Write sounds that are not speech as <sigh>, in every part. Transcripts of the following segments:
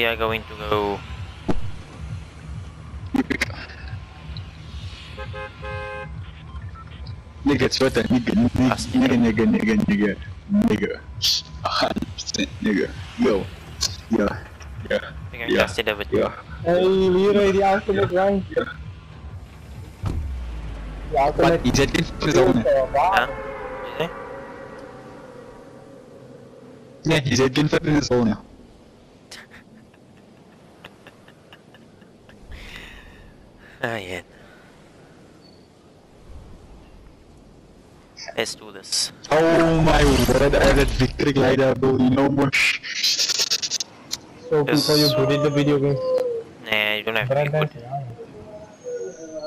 We are going to go. Nigga, sweater, nigga, nigga, Pasti. nigga, nigga, nigga, nigga, nigga. A hundred percent, nigga. Yo, yeah, yeah, We can Yeah. cast it over. yeah. Hey, Leroy, the ultimate rank. Yeah. The ultimate. What? Is that in zone? Huh? Wow. Yeah, is that in the zone? Ah, yeah. Let's do this. Oh my word, I had victory glider, bro. You know more. So Yes. people, you good in the video game. Nah, you don't have to be Brandon, good.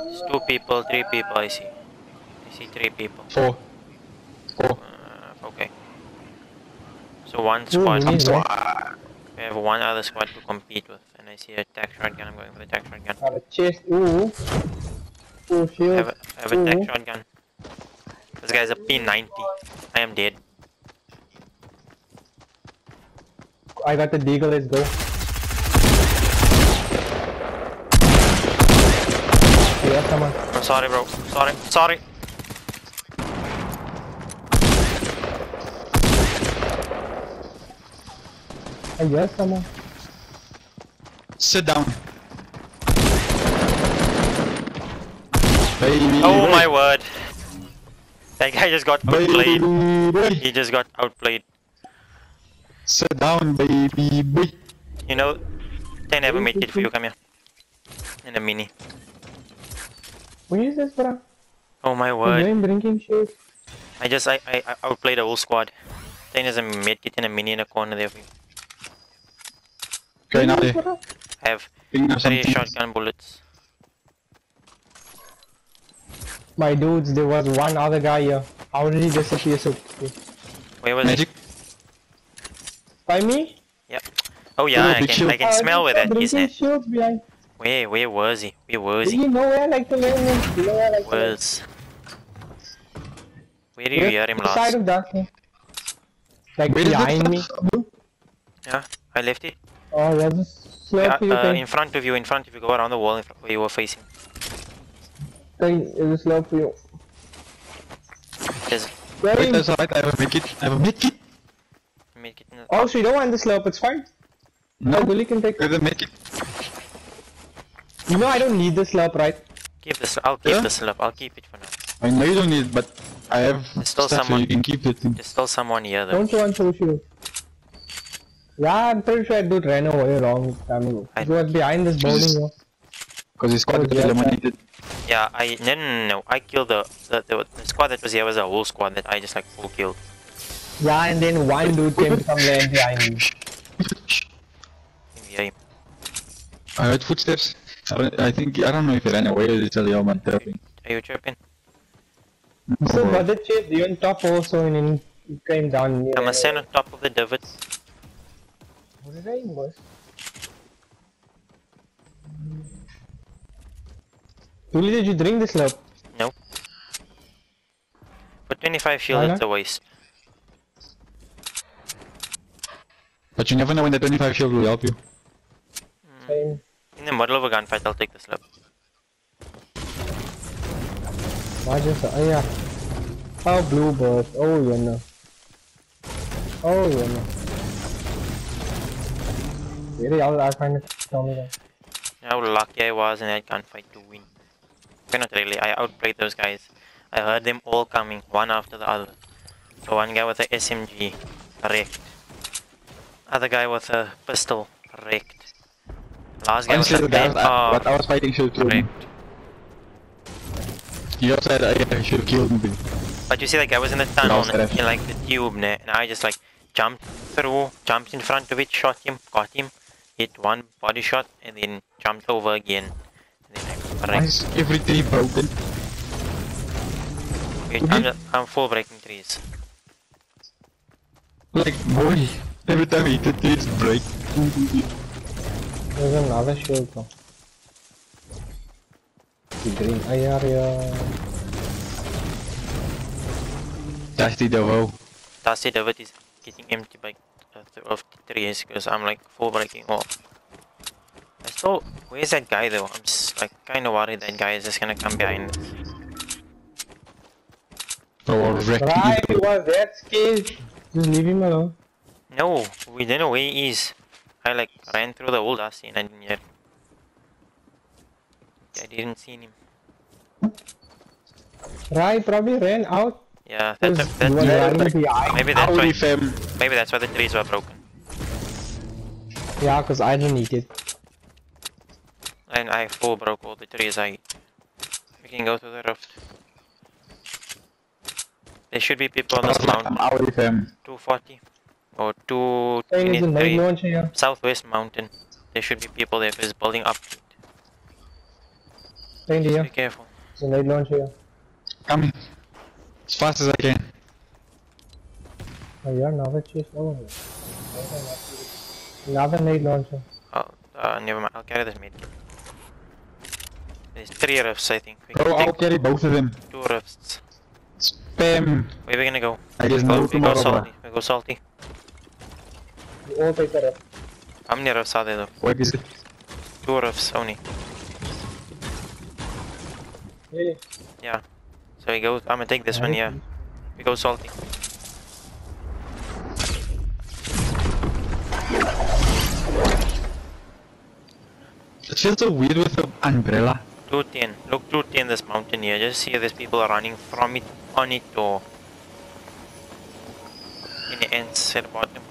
It's two people, three people, I see. I see three people. Four. Four. Uh, okay. So one Two squad. Minis, right? Wow. We have one other squad to compete with. And I see a tac shotgun. I'm going for the tac shotgun. Got a chest. Ooh. Ooh, I have a, I have Ooh. shotgun. This guy's a P90. I am dead. I got the deagle, let's go. Yeah, someone. I'm sorry, bro. Sorry. Sorry. I guess someone. Sit down. Baby. Oh boy. my word. That guy just got outplayed. Baby. He just got outplayed. Sit down, baby boy. You know, they never made it for you. Come here. In a mini. What is this, bro? Oh my You're word. doing drinking shit. I just I, I, I outplayed the whole squad. Then there's a medkit and a mini in the corner there for you. Okay, now What is they this, bro? I have think three shotgun bullets. My dudes, there was one other guy here. How did he disappear so quickly? Where was Magic. it? By me? Yep. Oh yeah, Oh, I can shield. I can Uh, smell where that drinking is. eh? behind. Where where was he? Where was he? you know where I like to land? man? You know where like to land? Was. Where did you hear him The side of darkness. Like Where is behind me. Yeah, I left it. Oh, there's a Yeah, slurpee uh, in front of you, in front of you. Go around the wall in front where you were facing. thing. There's a slurp for you. There's Where Wait, in? that's alright, I have a medkit. I have a medkit. medkit in Oh, so you don't want the slurp, it's fine. No, Oh, Billy can take I have a medkit. You know I don't need the slurp, right? Keep this. I'll keep Yeah? this up. I'll keep it for now. I know you don't need it, but I have There's still stuff so someone- you can keep it. There's still someone here though. Don't you want to shoot? Yeah, I'm pretty sure I dude ran away long time ago. I- It was behind this building. Because it's quite Oh, yeah, eliminated. Yeah, I no no no. no. I killed the the, the the squad that was here was a whole squad that I just like full killed. Yeah, and then one dude came from land behind me. Can hear him. I heard footsteps. I, I think, I don't know if he ran away or it's a Leoman tapping. Are you tripping? So got the chase, you on top also and then he came down. I'm gonna stand on top of the divot. What did I miss? Julie, did you drink this slurp? No. For 25 shield, Why it's not? a waste. But you never know when the 25 shield will help you. Same. Hmm. In the middle of a gunfight, I'll take the slip. Why just oh yeah. Oh bluebird. Oh yeah no. Oh yeah no. Really, I'll, I'll find it. Tell me that. How lucky I was in that gunfight to win. Okay, not really. I outplayed those guys. I heard them all coming, one after the other. So one guy with a SMG, wrecked. Other guy with a pistol, wrecked. Last guy Honestly, with the a guy pen, was- uh, what I oh, was fighting should have killed me. wrecked. Also said I, I should have killed me. But you see, like I was in the tunnel Lost ref. in like the tube, ne? and I just like jumped through, jumped in front of it, shot him, got him, hit one body shot, and then jumped over again. And then I Why is every tree broken? Wait, I'm, ju- I'm full breaking trees. Like, boy, every time he hit the trees break. There's another shield though. The green area. Dusty the woe. Dusty Divot is getting empty by th- of the trees because I'm like full breaking all. I still. Where's that guy though? I'm just like kind of worried that guy is just gonna come behind us. Or wreck Right, was that scared. Just leave him alone. No, we didn't know where he is. I like ran through the whole last scene and I didn't hear. I didn't see him. Right, probably ran out. Yeah, that's, Because that's he was yeah, running like- behind. maybe that's why. Audi fam. Maybe that's why the trees were broken. Yeah, because I didn't eat it. And I full broke all the trees I We can go to the rift. There should be people on this mountain. Audi fam. 240 or Saying it's a night 223 southwest mountain. There should be people there if it's building up. Saying Be careful. It's a night launch here. Coming. As fast as I can. Oh yeah, another chase over here. Another night launcher. Oh, uh, never mind. I'll carry this medkit. There's three rifts, I think. We Bro, I'll carry both of them. two rifts. Spam. Where we gonna go? I just Go, know we go tomorrow, bro. salty. We go salty. You all take that up. How many rifts are there though? What is it? Two rifts only. Really? Yeah. So we go. I'm gonna take this one. Yeah. We go salty. It feels so weird with the umbrella. 210. Look 210 this mountain here. Just see if there's people are running from it, on it, or in the ends at the bottom.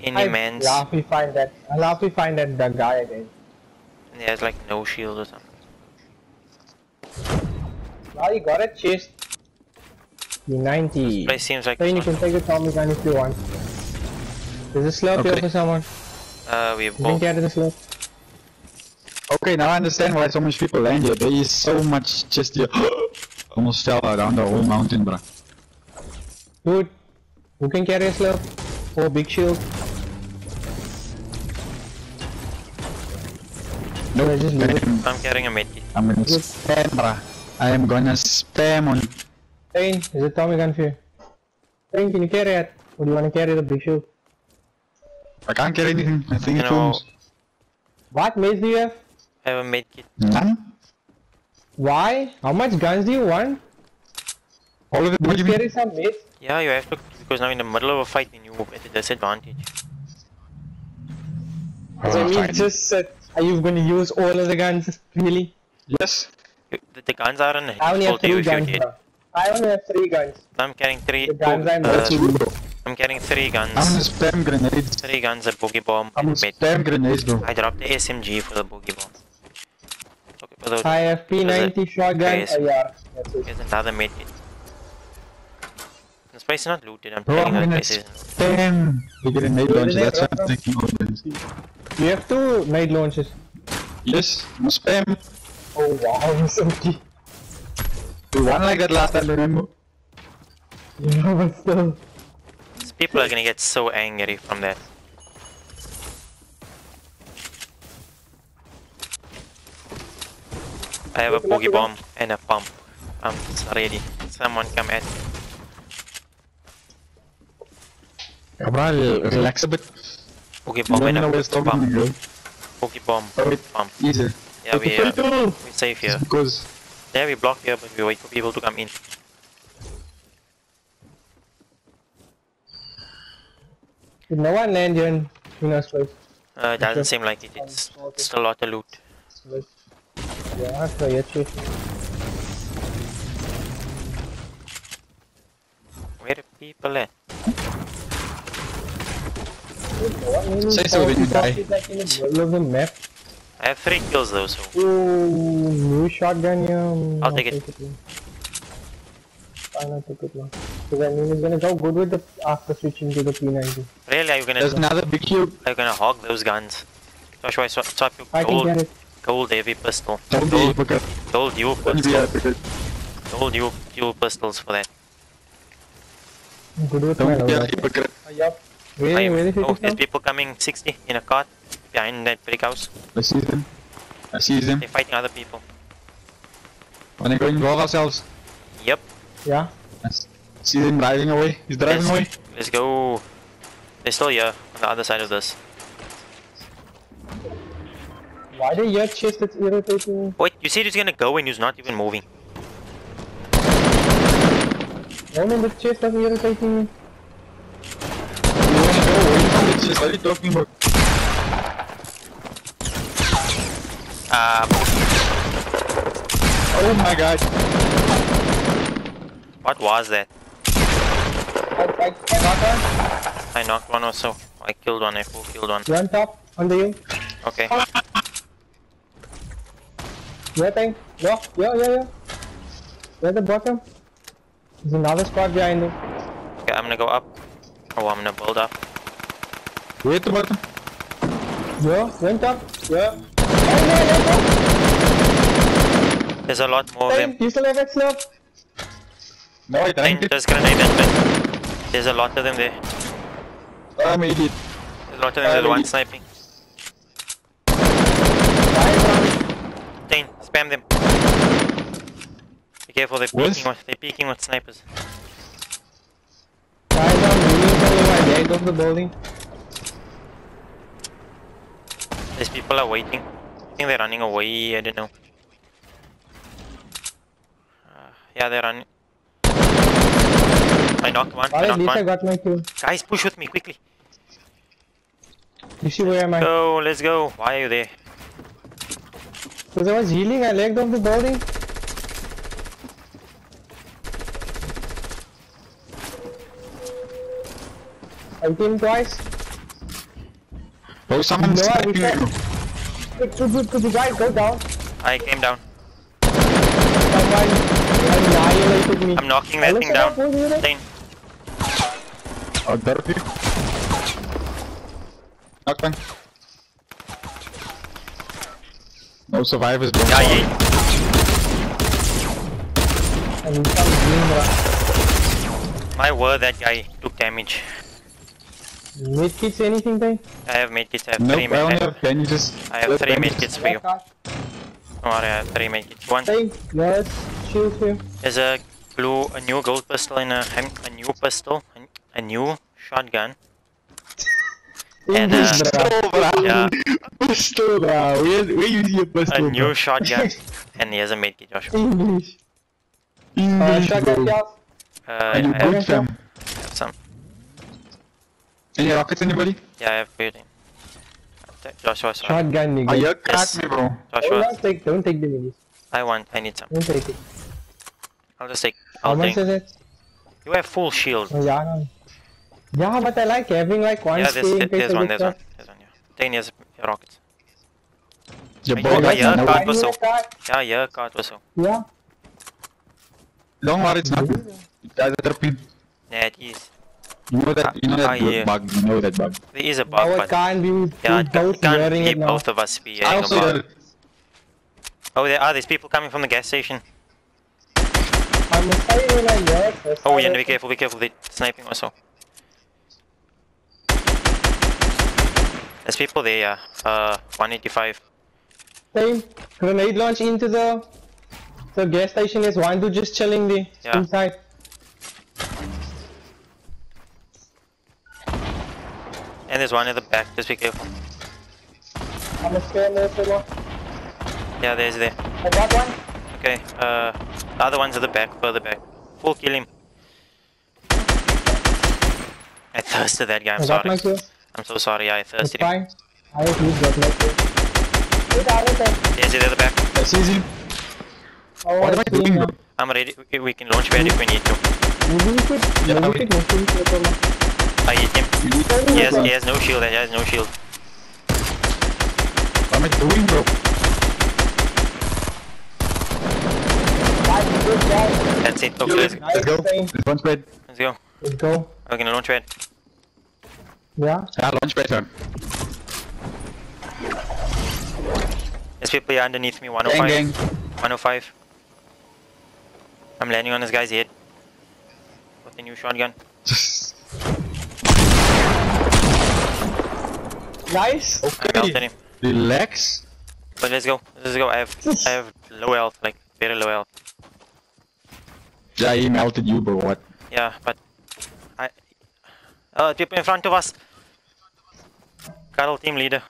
Any I man's. love we find that. I love we find that the guy again. and has like no shield or something. Now you got a chest. P90. Place seems like Then you can take a Tommy gun if you want. There's a slurp here for someone. one. Uh, we You can both. carry the slurp. Okay, now I understand why so much people land here. There is so much just here. <gasps> Almost fell around the whole mountain, bruh. Dude, who can carry a slurp? Or big shield? Nope, I just leave it. spam. I'm carrying a medkit. I'm gonna Good. spam, bruh. I am gonna spam on. Pain, is it Tommy gun for you? Pain, can you carry it? Or do you want to carry the big shield? I can't carry anything. I think You it know. What mace do you have? I have a medkit. None? Why? How much guns do you want? All of it, what do you carry some mace. Yeah, you have to because now in the middle of a fight, then you at a disadvantage. I Oh, mean, fine. just uh, are you going to use all of the guns? Really? Yes. You- The, the guns are in I only have helpful you three guns. I only have three guns. I'm carrying three. The guns two- I'm uh, That's true, bro. I'm carrying three guns. I'm gonna spam grenades. Three guns, a boogie bomb, I'm gonna a med. spam grenades, bro. I dropped the SMG for the boogie bomb. Okay, for those, I have P90 shotgun. Okay, yeah, that's it. there's another med kit. This place is not looted. I'm Bro, telling I'm gonna this place isn't. looted. spam the grenade launcher. Grenade That's what I'm launcher. thinking of. You have two night launches. Yes, I'm spam. Oh wow, <laughs> so key. We won like that last time, remember? Yeah, but still. These people are gonna get so angry from that. I have a boogie bomb and a pump. I'm ready. Someone come at me. Yeah, bro, relax a bit. Boogie You bomb don't and a where it's pump. go. Boogie bomb, wait. pump. Easy. Yeah, we, uh, we're safe here. Because Yeah, we block here, but we wait for people to come in. No one land here in Tuna's place? Uh, it doesn't seem like it. It's still a lot of loot. Yeah, so yeah, chief. Where are people at? Say so when you die. Like in the middle of the map. I have three kills though, so Ooh, new shotgun here. mm, I'll take it. Yeah. Fine, I'll take it one. Because I mean, it's gonna go good with the after switching to the P90. really, are you gonna there's another big shield. are you gonna hog those guns? Joshua, swap, swap your I can get it. gold heavy pistol. Don't be a Gold, hypocrite. gold dual Don't be a pistol. Gold dual, dual pistols for that. Good with my Don't be a loadout. hypocrite. Uh, yup. Where, I am- where is oh, there's people coming 60 in a cart behind that brick house. I see them. I see them. They're fighting other people. When they go involve ourselves. Yep. Yeah. I s- see them driving away. He's driving Let's, away. let's go. They're still here on the other side of this. Why do your chest that's irritating? Wait, you said he's gonna go and he's not even moving. No man, the chest that's irritating me. You wanna go? Where from? It's just what are you talking about? Uh, Oh my god. What was that? I, I, I got one. I knocked one or so. I killed one, I full killed one. One top, on the hill. Okay. Yeah, thing. Yeah, yeah, yeah, yeah. You're at the bottom. There's another squad behind him. Okay, I'm gonna go up. Oh, I'm gonna build up. Where at the bottom? Yeah, went up. Yeah. No, no, There's a lot more no. of Time, them. you still have that slurp. No, I Then there's grenade and but There's a lot of them there. I'm an idiot. There's a lot of them. There's one sniping. Dane, spam them. Be careful, they're peeking with, they're peeking with snipers. Guys, I'm really my leg of the building. These people are waiting. I think they're running away, I don't know. Uh, yeah, they're running. I knocked one, Well, I at knocked least I one. got my kill. Guys, push with me, quickly. You see where am I? Go, let's go. Why are you there? Because I was healing, I legged off the building. I came twice. Oh, someone's No, I sniping wish I- you. Quick, quick, quick, quick, guys, go down. I came down. Someone annihilated me. I'm knocking that thing down. someone, who's there? Dane, Oh. Knock one. No survivors, bro. yeah, yeah. And some green rock. My word, that guy took damage. Medkits, anything, thing? I have medkits, I have Nope, three I only medkits. have, can you just... I have three damage? medkits for you. Don't worry, I have three medkits. One, Thing, yes, shield here. there's a blue, a new gold pistol and a, a new pistol, a, a new shotgun. <laughs> And, uh, Pistol, bro. Yeah. Pistol, bro. Where, where you see a A new shotgun, <laughs> and here's a medkit, Joshua. English. Uh, English, shotgun bro. Uh, Are you I have, good, fam? have some. Any rockets, anybody? Yeah, I have building. Joshua, sorry. Shotgun, nigga. Are you Yes. me, bro? Don't, Joshua, don't take, don't take the minis. I want, I need some. Don't take it. I'll just take, I'll much take. is it? You have full shield. Oh, yeah, no. Yeah, but I like having like one Yeah, stay there's, in there's one, get there's one, shot. there's one, yeah. Ten years rockets. Your Are boy you- got are you- no- card I need was a so- card. Yeah, yeah, card also. Yeah. Don't worry, it's not. You guys are tripping. Yeah, it is. You know that, you know Ah, that yeah. bug, you know that bug. There is a Now bug, it but can't be. yeah, we it can't, both it can't hearing be it now. both of us be I hearing also about. heard it. Oh, there are. There's people coming from the gas station. I'm sorry when I hear it. Oh, yeah, be careful, be careful. They're sniping also. There's people there, yeah. Uh, 185. Same. Grenade launch into the the gas station is one dude just chilling there Yeah. inside. And there's one in the back. Just be careful. I'm gonna stay there for long. Yeah, there's there. I got one. Okay. Uh, the other one's at the back, further back. Full kill him. I thirsted that guy. I'm I got my sorry. Kill. I'm so sorry. Yeah, I It's thirsted fine. I at least got my kill. Wait, was there. There's it at the back. That's easy. Oh, What am I see him doing, now. bro? I'm ready. we- We can launch pad if we need to. Maybe we could, Yeah, maybe we we- could machine him. I hit him. You need He has, he has no shield. He has no shield. What am I doing, bro? Guys, good. That's it. Okay, let's, Let's go. Nice thing. There's one let's go. Let's go. We're gonna launch pad. Yeah. Yeah, launch pad turn. There's people here underneath me. 105. gang. 105. I'm landing on this guy's head. With the new shotgun. Just... <laughs> Nice. I melted Okay. him. Relax. But let's go. Let's go. I have I have low health, like very low health. Yeah, he melted you, bro. What? Yeah, but I. Uh, people in front of us. Carl, team leader.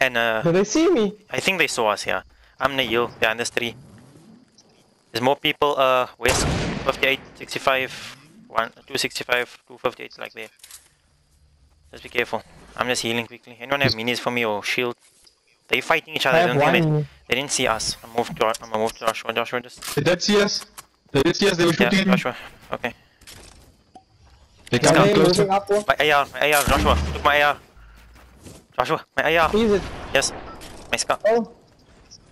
And uh, Did they see me? I think they saw us here. I'm Nail, behind this tree. There's more people, uh, west, 58, 65, 1, 265, 258, like there. Just be careful. I'm just healing quickly. Anyone have minis for me or shield? They fighting each other. I I don't think they, they didn't see us. I'm moved to, I'm gonna move to Joshua. Joshua, just. They did see us. They did see us, they were Yeah, shooting at me. Joshua. Okay. They can't come closer. moving upward? My AR, my AR, Joshua. Took my AR. Joshua, my AR. Is it? Yes. My scar. Oh,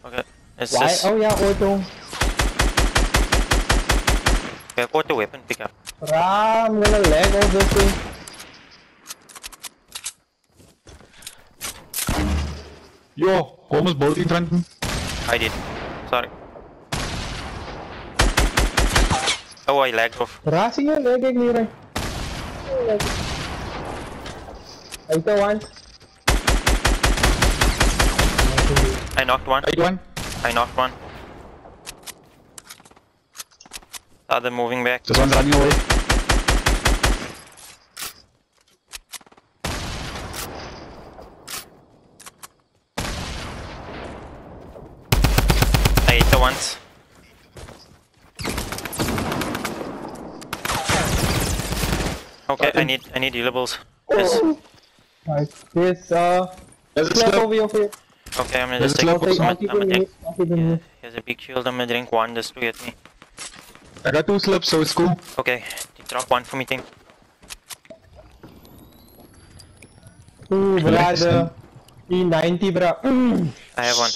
Okay. It's why? just. Oh yeah, auto. Okay, go to weapon pick up. Rah, I'm gonna lag all this. Yo, almost both in front of me. I did. Sorry. Oh, I lagged off. Rah, zie je? Lag ik niet, hè? Auto one. I knocked one. Right one. I knocked one. Ah, the other moving back. This one's running away. I hit the ones. Okay, I need I need healables. Yes. Right. There's uh, There's a slap over your face. Okay, I'm gonna There's just take. slurp I'm I'll gonna, keep I'm gonna in drink. me. I'll keep it in Yeah, here's a big shield. I'm gonna drink one just to get me. I got two slips, so it's cool. Okay, drop one for me, team. Ooh, Relax, brother. P90, bro. Mm. I have one.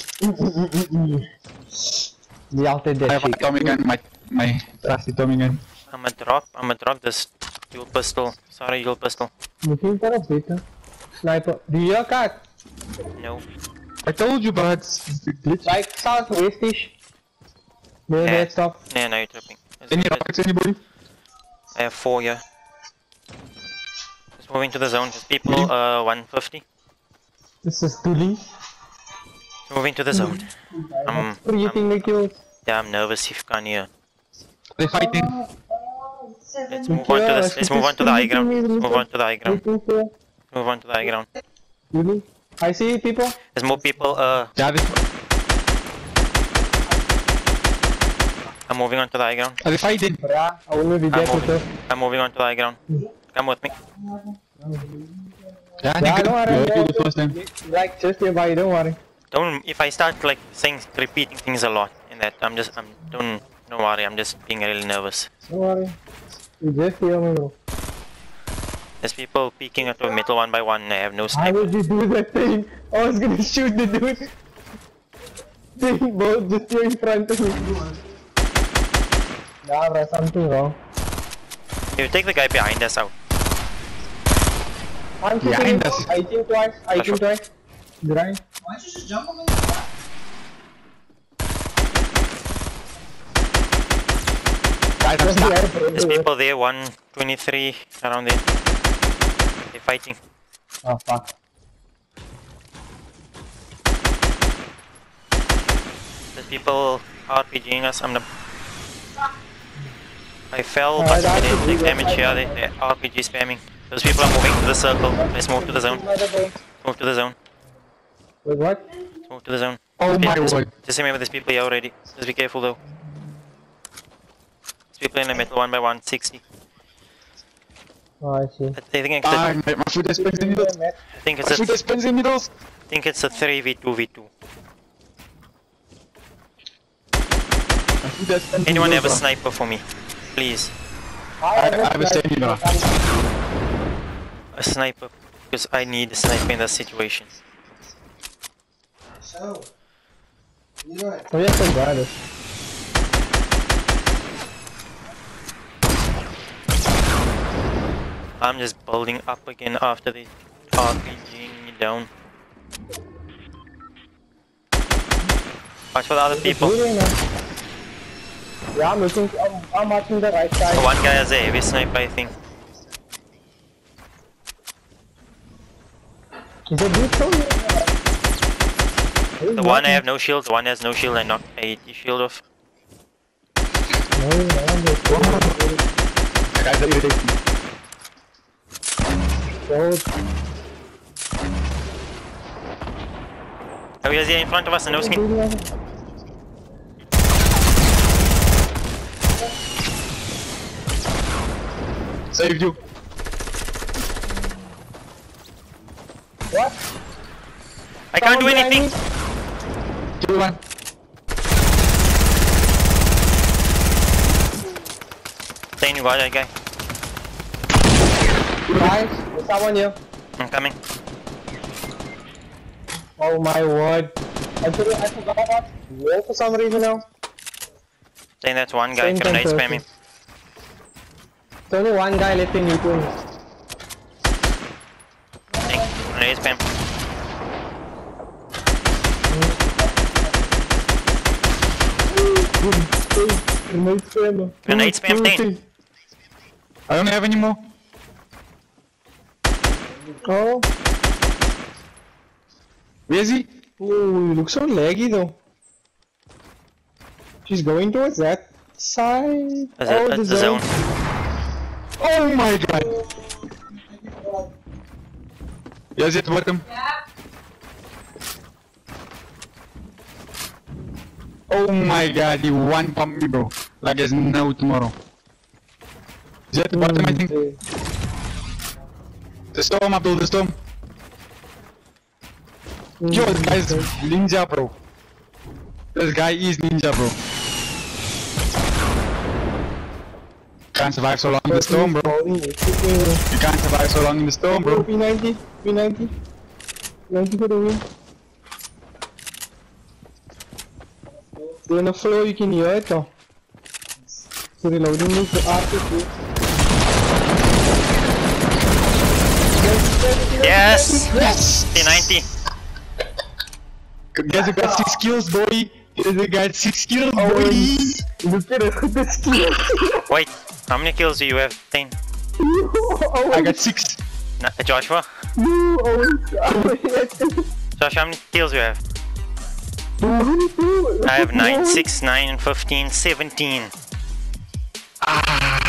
Die altijd I dat have a shit. Tommy gun, my, my trusty Tommy gun. I'm gonna drop. I'm gonna drop this dual pistol. Sorry, dual pistol. Moet je hem erop zitten? Sniper. Die hier kaart. No. I told you, but it's it's a glitch. Like southwestish. Near Yeah. that stuff. Yeah, no, you're tripping. There's- Any rockets, anybody? I have four here. Just moving to the zone. There's people, Really? uh, 150. This is Tuli. Moving to the zone. Um, Creating the kills. yeah, I'm nervous if can here. They're fighting. Let's move on to the, let's move on to the high ground. Let's move on to the high ground. Waiting for Move on to the high ground. Tuli. I see people. There's more people, uh, Yeah, I'm moving on to the high ground. are they fighting? Bra, I will be I'm moving. I'm moving on to the high ground. Come with me. Yeah, Yeah, they don't worry. yeah, the first time. Like just nearby, don't worry. Don't, if I start like saying, repeating things a lot in that, I'm just, I'm, don't, don't worry, I'm just being really nervous. Don't worry. You just hear me, bro. There's people peeking at the middle one by one, I have no How sniper. did you do that thing? I was gonna shoot the dude. They both just were in front of me. Nah, bro, something wrong. You take the guy behind us out. I'm Behind us. I think twice. I think twice. Grind. Why don't you just jump on the ground? Guys, I'm Just stuck. the air, bro. There's people there, 123 around there. They're fighting. Oh, fuck. There's people RPGing us. I'm the. I fell, but I that's didn't take damage here. They, idea. they're RPG spamming. Those people are moving to the circle. Let's move to the zone. Move to the zone. Wait, what? Let's move to the zone. Oh my Just- word. Just remember, there's people here already. Just be careful though. There's people in the middle, one by one, 60. Oh, I see. I think it's Ah, a, my, my foot has spins in middles. I think it's My foot a, has spins in middles. I think it's a 3v2v2. My foot has Anyone have a sniper for me? Please. I, I have a stamina. A sniper. Because I need a sniper in that situation. So, you know it. Oh, yes, I got it. I'm just building up again after the RPGing me down. Watch for the other people. Yeah, I'm looking. I'm, I'm watching the right side. One guy has a heavy sniper, I think. Is it this one? The one I have no shield, the one has no shield, I knocked a 80 shield off. No, no, no. Guys are irritating. Gold. Have you guys in front of us no skin? Saved you. What? I can't do anything. Two one. Then you got that guy. Nice there's someone here. I'm coming. Oh my word. Actually, I forgot about wall for some reason now. Saying that's one guy. Same Can I time spam him? person. There's only one guy left in YouTube. Saying, grenade spam. Grenade spammer. Grenade spam thing. I don't have any more. Oh, Where is he? oh, you look so laggy though. She's going towards that side. That's, oh, it, the zone. Oh my god. Yes, at bottom. Oh my god, he one pump me, bro. Like there's no tomorrow. Is at the bottom, I mm, think. The storm, Abdul, the storm. Yo, this guy's ninja, bro. This guy is ninja, bro. Can't survive so long in the storm, bro. You can't survive so long in the storm, bro. P90, P90. 90 for the win. They're in the floor, you can hear it though. So reloading is the RPG. Yes! Yes! P90. Guys, we got six kills, boy. Guys, we got six kills, boy. Look at it, the skill. Wait, how many kills do you have? 10. I got six. Uh, no, Joshua? You always. Josh, how many kills do you have? I have 9, 6, 9, 15, 17. Ah.